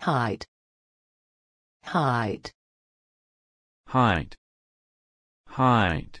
height height height height.